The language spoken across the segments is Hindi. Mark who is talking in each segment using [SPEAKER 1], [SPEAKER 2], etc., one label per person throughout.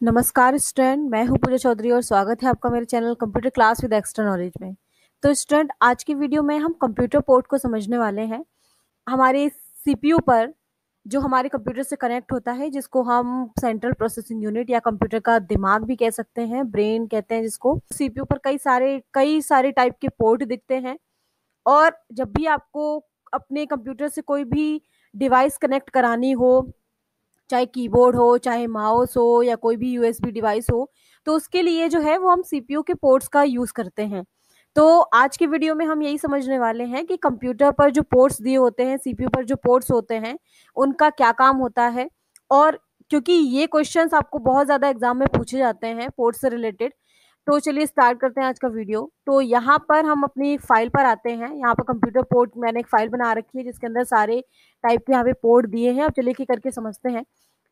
[SPEAKER 1] नमस्कार स्टूडेंट, मैं हूँ पूजा चौधरी और स्वागत है आपका मेरे channel computer class with extra knowledge में। तो स्टूडेंट, आज की वीडियो में हम कंप्यूटर पोर्ट को समझने वाले हैं। हमारे सीपीयू पर जो हमारे कंप्यूटर से कनेक्ट होता है, जिसको हम सेंट्रल प्रोसेसिंग यूनिट या कंप्यूटर का दिमाग भी कह सकते हैं ब्रेन कहते हैं जिसको सीपीयू पर कई सारे कई सारे टाइप के पोर्ट दिखते हैं। और जब भी आपको अपने कंप्यूटर से कोई भी डिवाइस कनेक्ट करानी हो चाहे कीबोर्ड हो, चाहे माउस हो या कोई भी यूएसबी डिवाइस हो तो उसके लिए जो है वो हम सीपीयू के पोर्ट्स का यूज़ करते हैं। तो आज के वीडियो में हम यही समझने वाले हैं कि कंप्यूटर पर जो पोर्ट्स दिए होते हैं सीपीयू पर जो पोर्ट्स होते हैं, उनका क्या काम होता है? और क्योंकि ये क्वेश्चंस आपको बहुत ज़्यादा एग्ज़ाम में पूछे जाते हैं पोर्ट्स से रिलेटेड तो चलिए स्टार्ट करते हैं आज का वीडियो तो यहाँ पर हम अपनी फ़ाइल पर आते हैं। यहाँ पर कंप्यूटर पोर्ट मैंने एक फ़ाइल बना रखी है, जिसके अंदर सारे टाइप के यहाँ पे पोर्ट दिए हैं। अब चलिए की करके समझते हैं।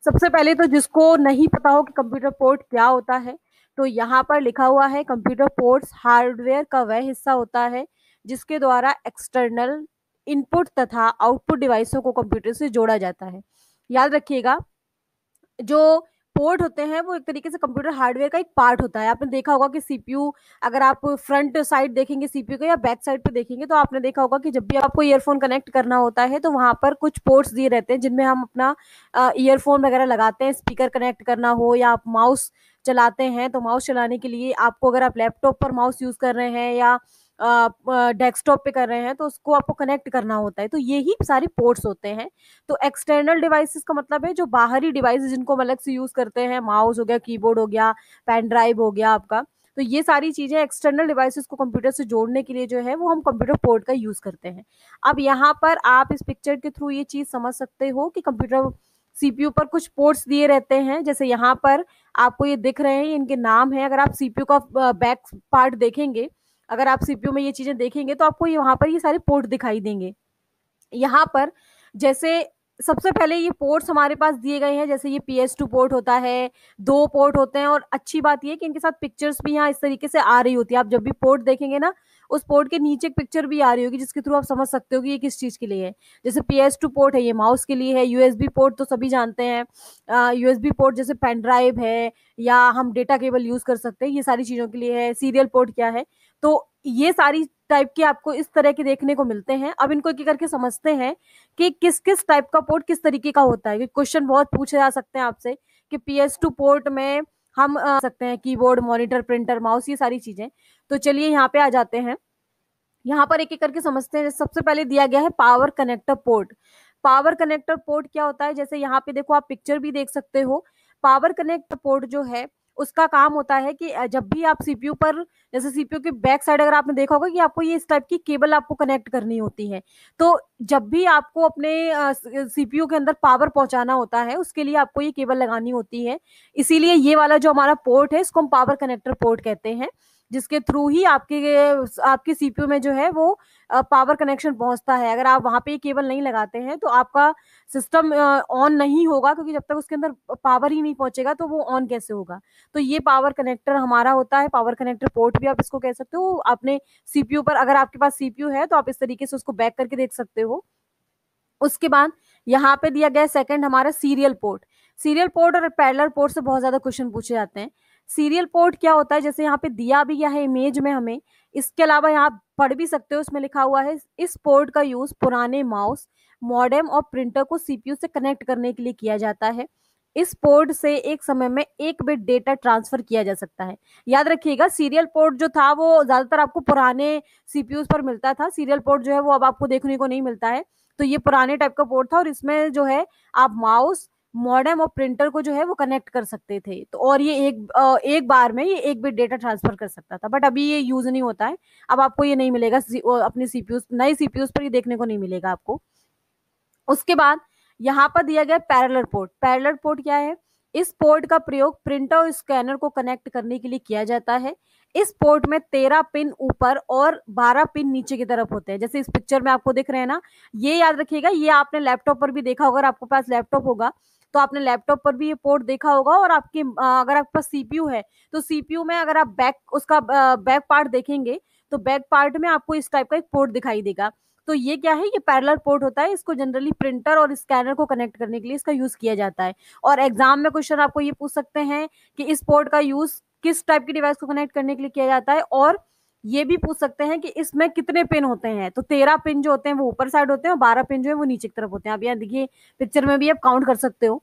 [SPEAKER 1] सबसे पहले तो जिसको नहीं पता हो कि कंप्यूटर पोर्ट क्या होता है तो यहाँ पर लिखा हुआ है कंप्यूटर पोर्ट्स हार्डवेयर का वह हिस्सा होता है, जिसके द्वारा एक्सटर्नल इनपुट तथा आउटपुट डिवाइसों को कंप्यूटर से जोड़ा जाता है। याद रखिएगा, जो पोर्ट होते हैं, वो एक तरीके से कंप्यूटर हार्डवेयर का एक पार्ट होता है। आपने देखा होगा कि सीपीयू अगर आप फ्रंट साइड देखेंगे सीपीयू का या बैक साइड पे देखेंगे तो आपने देखा होगा कि जब भी आपको ईयरफोन कनेक्ट करना होता है तो वहाँ पर कुछ पोर्ट्स दिए रहते हैं, जिनमें हम अपना ईयरफोन वगैरह लगाते हैं स्पीकर कनेक्ट करना हो या आप माउस चलाते हैं तो माउस चलाने के लिए आपको अगर आप लैपटॉप पर माउस यूज़ कर रहे हैं या डेस्कटॉप पे कर रहे हैं तो उसको आपको कनेक्ट करना होता है। तो यही सारे पोर्ट्स होते हैं। तो एक्सटर्नल डिवाइसेस का मतलब है, जो बाहरी डिवाइसेस जिनको हम अलग से यूज़ करते हैं, माउस हो गया, कीबोर्ड हो गया, पेन ड्राइव हो गया आपका तो ये सारी चीज़ें एक्सटर्नल डिवाइसेस को कंप्यूटर से जोड़ने के लिए जो है, वो हम कंप्यूटर पोर्ट का यूज़ करते हैं। अब यहाँ पर आप इस पिक्चर के थ्रू ये चीज़ समझ सकते हो कि कंप्यूटर सीपीयू पर कुछ पोर्ट्स दिए रहते हैं। जैसे यहाँ पर आपको ये दिख रहे हैं, इनके नाम है। अगर आप सीपीयू का बैक पार्ट देखेंगे अगर आप सीपीयू में ये चीज़ें देखेंगे तो आपको यहाँ पर ये सारे पोर्ट दिखाई देंगे। यहाँ पर जैसे सबसे पहले ये पोर्ट्स हमारे पास दिए गए हैं, जैसे ये पी एस टू पोर्ट होता है, दो पोर्ट होते हैं, और अच्छी बात ये कि इनके साथ पिक्चर्स भी यहाँ इस तरीके से आ रही होती है। आप जब भी पोर्ट देखेंगे ना, उस पोर्ट के नीचे एक पिक्चर भी आ रही होगी, जिसके थ्रू आप समझ सकते हो कि ये किस चीज़ के लिए है। जैसे पी एस टू पोर्ट है, ये माउस के लिए है यूएसबी पोर्ट तो सभी जानते हैं। यूएसबी पोर्ट जैसे पेन ड्राइव है, या हम डेटा केबल यूज़ कर सकते हैं, ये सारी चीज़ों के लिए है। सीरियल पोर्ट क्या है? तो ये सारी टाइप के आपको इस तरह के देखने को मिलते हैं। अब इनको एक करके समझते हैं कि किस किस टाइप का पोर्ट किस तरीके का होता है। क्वेश्चन बहुत पूछे जा सकते हैं आपसे कि पी पोर्ट में हम आ सकते हैं कीबोर्ड मॉनिटर प्रिंटर माउस ये सारी चीज़ें। तो चलिए यहाँ पे आ जाते हैं। यहाँ पर एक एक करके समझते हैं। सबसे पहले दिया गया है power connector port power connector port क्या होता है? जैसे यहाँ पे देखो आप पिक्चर भी देख सकते हो। पावर कनेक्टर पोर्ट जो है उसका काम होता है कि जब भी आप सीपीयू पर, जैसे सीपीयू के बैक साइड अगर आपने देखा होगा कि आपको ये इस टाइप की केबल आपको कनेक्ट करनी होती है तो जब भी आपको अपने सीपीयू के अंदर पावर पहुंचाना होता है, उसके लिए आपको ये केबल लगानी होती है। इसीलिए ये वाला जो हमारा पोर्ट है, इसको हम पावर कनेक्टर पोर्ट कहते हैं। जिसके थ्रू ही आपके आपके सीपीयू में जो है वो पावर कनेक्शन पहुँचता है। अगर आप वहाँ पे केबल नहीं लगाते हैं तो आपका सिस्टम ऑन नहीं होगा, क्योंकि जब तक उसके अंदर पावर ही नहीं पहुंचेगा तो वो ऑन कैसे होगा? तो ये पावर कनेक्टर हमारा होता है पावर कनेक्टर पोर्ट भी आप इसको कह सकते हो। आपने सीपीयू पर, अगर आपके पास सीपीयू है तो आप इस तरीके से उसको बैक करके देख सकते हो। उसके बाद यहाँ पे दिया गया सेकंड हमारा सीरियल पोर्ट सीरियल पोर्ट और पैरलर पोर्ट से बहुत ज़्यादा क्वेश्चन पूछे जाते हैं। सीरियल पोर्ट क्या होता है? जैसे यहाँ पे दिया भी गया है इमेज में हमें, इसके अलावा यहाँ पढ़ भी सकते हो उसमें लिखा हुआ है, इस पोर्ट का यूज़ पुराने माउस मॉडेम और प्रिंटर को सीपीयू से कनेक्ट करने के लिए किया जाता है। इस पोर्ट से एक समय में एक बिट डेटा ट्रांसफ़र किया जा सकता है। याद रखिएगा, सीरियल पोर्ट जो था वो ज़्यादातर आपको पुराने सीपीयू पर मिलता था, सीरियल पोर्ट जो है वो अब आपको देखने को नहीं मिलता है। तो ये पुराने टाइप का पोर्ट था और इसमें जो है आप माउस मॉडेम और प्रिंटर को जो है वो कनेक्ट कर सकते थे। तो और ये एक एक बार में ये एक बिट डेटा ट्रांसफ़र कर सकता था। बट अभी ये यूज़ नहीं होता है। अब आपको ये नहीं मिलेगा। अपने सीपीयू नए सीपीयू पर ये देखने को नहीं मिलेगा आपको। उसके बाद यहाँ पर दिया गया पैरलर पोर्ट पैरलर पोर्ट क्या है? इस पोर्ट का प्रयोग प्रिंटर और स्कैनर को कनेक्ट करने के लिए किया जाता है। इस पोर्ट में तेरह पिन ऊपर और बारह पिन नीचे की तरफ़ होते हैं। जैसे इस पिक्चर में आपको दिख रहे हैं ना, ये याद रखिएगा, ये आपने लैपटॉप पर भी देखा होगा। अगर आपके पास लैपटॉप होगा तो आपने लैपटॉप पर भी ये पोर्ट देखा होगा और आपके अगर आपके पास सीपीयू है तो सीपीयू में अगर आप बैक, उसका बैक पार्ट देखेंगे तो बैक पार्ट में आपको इस टाइप का एक पोर्ट दिखाई देगा। तो ये क्या है, ये पैरलर पोर्ट होता है, इसको जनरली प्रिंटर और स्कैनर को कनेक्ट करने के लिए इसका यूज़ किया जाता है। और एग्ज़ाम में क्वेश्चन आपको ये पूछ सकते हैं कि इस पोर्ट का यूज़ किस टाइप की डिवाइस को कनेक्ट करने के लिए किया जाता है और ये भी पूछ सकते हैं कि इसमें कितने पिन होते हैं? तो तेरह पिन जो होते हैं, वो ऊपर साइड होते हैं और बारह पिन जो है, वो नीचे की तरफ़ होते हैं। आप यहाँ देखिए पिक्चर में भी आप काउंट कर सकते हो।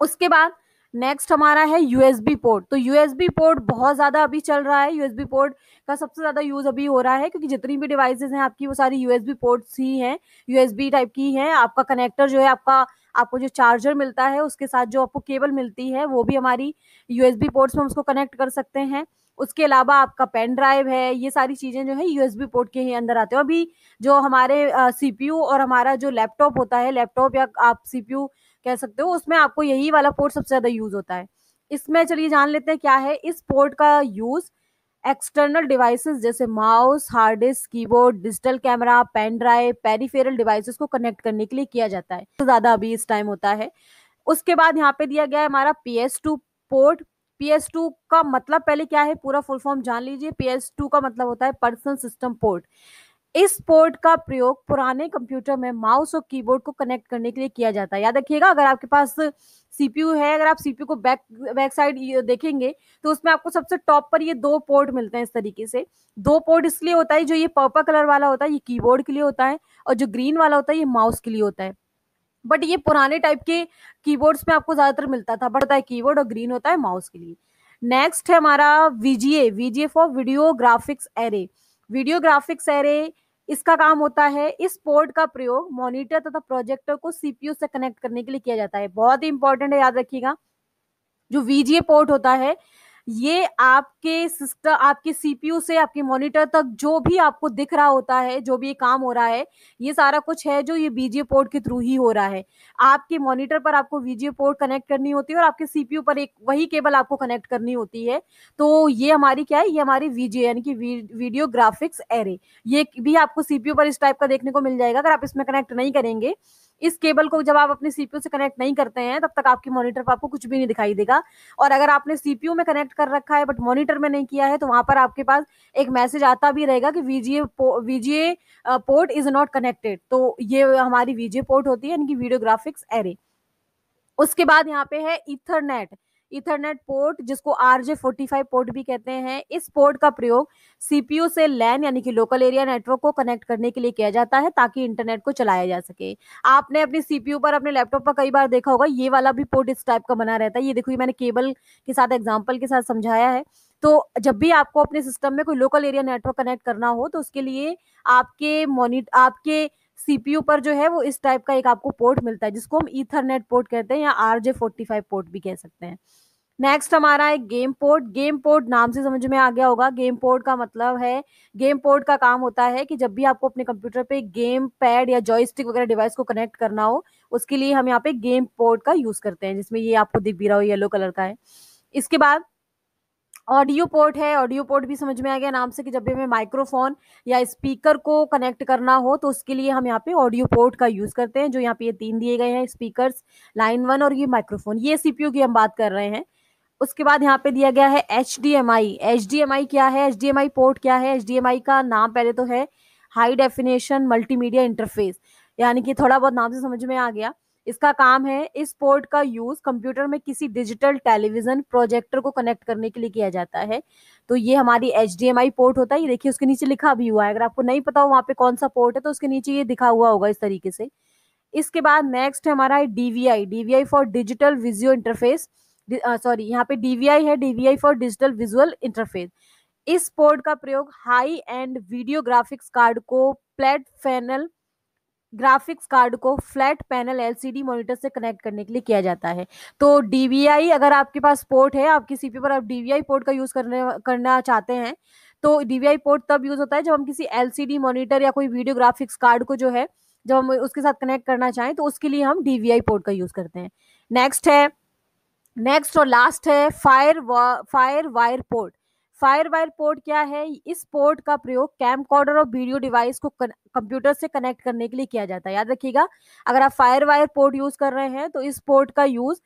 [SPEAKER 1] उसके बाद नेक्स्ट हमारा है यूएसबी पोर्ट तो यूएसबी पोर्ट बहुत ज़्यादा अभी चल रहा है। यूएसबी पोर्ट का सबसे ज़्यादा यूज़ अभी हो रहा है, क्योंकि जितनी भी डिवाइसेज हैं, आपकी वो सारी यूएसबी पोर्ट्स ही हैं। यूएसबी टाइप की है। आपका कनेक्टर जो है, आपका, आपको जो चार्जर मिलता है, उसके साथ जो आपको केबल मिलती है, वो भी हमारी यूएसबी पोर्ट्स में उसको कनेक्ट कर सकते हैं। उसके अलावा आपका पेन ड्राइव है, ये सारी चीज़ें जो है यूएसबी पोर्ट के ही अंदर आते हैं। अभी जो हमारे सीपीयू और हमारा जो लैपटॉप होता है लैपटॉप या आप सीपीयू कह सकते हो, उसमें आपको यही वाला पोर्ट सबसे ज़्यादा यूज़ होता है। इसमें चलिए जान लेते हैं क्या है। इस पोर्ट का यूज़ एक्सटर्नल डिवाइसेस जैसे mouse hard disk keyboard digital camera pen drive peripheral devices को कनेक्ट करने के लिए किया जाता है। तो ज़्यादा अभी इस टाइम होता है। उसके बाद यहाँ पे दिया गया है हमारा P S two port P S two का मतलब पहले क्या है? पूरा फुल फॉर्म जान लीजिए। पी एस टू का मतलब होता है पर्सनल सिस्टम पोर्ट इस पोर्ट का प्रयोग पुराने कंप्यूटर में माउस और कीबोर्ड को कनेक्ट करने के लिए किया जाता है। याद रखिएगा, अगर आपके पास सीपीयू है, अगर आप सीपीयू को बैक बैक साइड देखेंगे तो उसमें आपको सबसे टॉप पर ये दो पोर्ट मिलते हैं इस तरीके से। दो पोर्ट इसलिए होता है, जो ये पर्पल कलर वाला होता है, ये कीबोर्ड के लिए होता है, और जो ग्रीन वाला होता है, ये माउस के लिए होता है। बट ये पुराने टाइप के कीबोर्ड्स में आपको ज़्यादातर मिलता था। बट होता है कीबोर्ड और ग्रीन होता है माउस के लिए। नेक्स्ट है हमारा VGA VGA for video graphics array video graphics array इसका काम होता है, इस पोर्ट का प्रयोग मॉनिटर तथा प्रोजेक्टर को सीपीयू से कनेक्ट करने के लिए किया जाता है। बहुत ही इंपॉर्टेंट है, याद रखिएगा। जो वीजीए पोर्ट होता है ये आपके सिस्टम आपके सीपीयू से, आपके मॉनिटर तक जो भी आपको दिख रहा होता है, जो भी काम हो रहा है, ये सारा कुछ है जो ये बीजीए पोर्ट के थ्रू ही हो रहा है। आपके मॉनिटर पर आपको वीजीए पोर्ट कनेक्ट करनी होती है और आपके सीपीयू पर एक, वही केबल आपको कनेक्ट करनी होती है। तो ये हमारी क्या है? ये हमारी वीजीए यानी कि वीडियो ग्राफिक्स एरे ये भी आपको सीपीयू पर इस टाइप का देखने को मिल जाएगा, अगर आप इसमें कनेक्ट नहीं करेंगे। इस केबल को जब आप अपने सीपीयू से कनेक्ट नहीं करते हैं, तब तक आपकी मॉनिटर पर आपको कुछ भी नहीं दिखाई देगा। और अगर आपने सीपीयू में कनेक्ट कर रखा है बट मॉनिटर में नहीं किया है तो वहाँ पर आपके पास एक मैसेज आता भी रहेगा कि VGA VGA port is not connected तो ये हमारी वीजीए पोर्ट होती है, यानी कि वीडियो ग्राफिक्स एरे उसके बाद यहाँ पे है इथरनेट इथरनेट पोर्ट जिसको R J forty five port भी कहते हैं, इस पोर्ट का प्रयोग सीपीयू से लैन यानी कि लोकल एरिया नेटवर्क को कनेक्ट करने के लिए किया जाता है, ताकि इंटरनेट को चलाया जा सके। आपने अपने सीपीयू पर, अपने लैपटॉप पर कई बार देखा होगा, ये वाला भी पोर्ट इस टाइप का बना रहता है। ये देखो, ये मैंने केबल के साथ एग्ज़ाम्पल के साथ समझाया है। तो जब भी आपको अपने सिस्टम में कोई लोकल एरिया नेटवर्क कनेक्ट करना हो तो उसके लिए आपके मोनिट आपके सीपीयू पर जो है वो इस टाइप का एक आपको पोर्ट मिलता है, जिसको हम ईथरनेट पोर्ट कहते हैं या R J forty five port भी कह सकते हैं। नेक्स्ट हमारा है गेम पोर्ट। गेम पोर्ट नाम से समझ में आ गया होगा। गेम पोर्ट का मतलब है, गेम पोर्ट का काम होता है कि जब भी आपको अपने कंप्यूटर पे गेम पैड या जॉयस्टिक वगैरह डिवाइस को कनेक्ट करना हो, उसके लिए हम यहाँ पे गेम पोर्ट का यूज़ करते हैं, जिसमें ये आपको दिख भी रहा हो, येलो कलर का है। इसके बाद ऑडियो पोर्ट है, ऑडियो पोर्ट भी समझ में आ गया नाम से कि जब भी हमें माइक्रोफोन या स्पीकर को कनेक्ट करना हो तो उसके लिए हम यहाँ पे ऑडियो पोर्ट का यूज़ करते हैं, जो यहाँ पे ये तीन दिए गए हैं, स्पीकर्स, लाइन वन और ये माइक्रोफोन। ये सीपीयू की हम बात कर रहे हैं। उसके बाद यहाँ पे दिया गया है H D M I H D M I क्या है? H D M I port क्या है? एच डी एम आई का नाम पहले तो है हाई डेफिनेशन मल्टीमीडिया इंटरफेस। यानी कि थोड़ा बहुत नाम से समझ में आ गया। इसका काम है, इस पोर्ट का यूज़ कंप्यूटर में किसी डिजिटल टेलीविज़न प्रोजेक्टर को कनेक्ट करने के लिए किया जाता है। तो ये हमारी एचडीएमआई पोर्ट होता है, ये देखिए उसके नीचे लिखा भी हुआ है। अगर आपको नहीं पता हो वहाँ पे कौन सा पोर्ट है तो उसके नीचे ये दिखा हुआ होगा इस तरीके से। इसके बाद नेक्स्ट है हमारा DVI DVI for digital visual interface sorry यहाँ पे डीवीआई है DVI for digital visual interface इस पोर्ट का प्रयोग high end video graphics card को प्लेट पैनल ग्राफिक्स कार्ड को फ्लैट पैनल एलसीडी मॉनिटर से कनेक्ट करने के लिए किया जाता है। तो डीवीआई अगर आपके पास पोर्ट है आपकी सीपी पर आप डीवीआई पोर्ट का यूज़ करने, करना चाहते हैं तो डीवीआई पोर्ट तब यूज़ होता है जब हम किसी एलसीडी मॉनिटर या कोई वीडियो ग्राफिक्स कार्ड को जो है, जब हम उसके साथ कनेक्ट करना चाहें तो उसके लिए हम डीवीआई पोर्ट का यूज़ करते हैं। नेक्स्ट है, नेक्स्ट और लास्ट है, fire FireWire port. FireWire port क्या है? इस पोर्ट का प्रयोग कैम कॉर्डर और वीडियो डिवाइस को कंप्यूटर से कनेक्ट करने के लिए किया जाता है। याद रखिएगा, अगर आप फायर वायर पोर्ट यूज़ कर रहे हैं तो इस पोर्ट का यूज़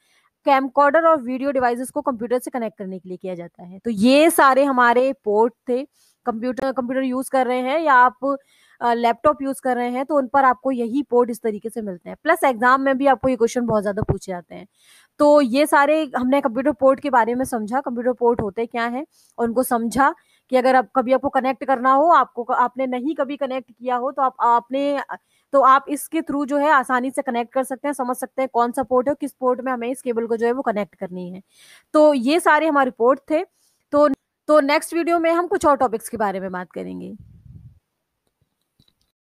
[SPEAKER 1] कैमकॉर्डर और वीडियो डिवाइसेस को कंप्यूटर से कनेक्ट करने के लिए किया जाता है। तो ये सारे हमारे पोर्ट थे। कंप्यूटर कंप्यूटर यूज़ कर रहे हैं या आप लैपटॉप यूज़ कर रहे हैं तो उन पर आपको यही पोर्ट इस तरीके से मिलते हैं। प्लस एग्ज़ाम में भी आपको ये क्वेश्चन बहुत ज़्यादा पूछे जाते हैं। तो ये सारे, हमने कंप्यूटर पोर्ट के बारे में समझा कंप्यूटर पोर्ट होते क्या है और उनको समझा कि अगर आप, कभी आपको कनेक्ट करना हो, आपको आपने नहीं कभी कनेक्ट किया हो तो आप, आपने तो आप इसके थ्रू जो है, आसानी से कनेक्ट कर सकते हैं, समझ सकते हैं कौन सा पोर्ट है, किस पोर्ट में हमें इस केबल को जो है, वो कनेक्ट करनी है। तो ये सारे हमारे पोर्ट थे। तो तो नेक्स्ट वीडियो में हम कुछ और टॉपिक्स के बारे में बात करेंगे।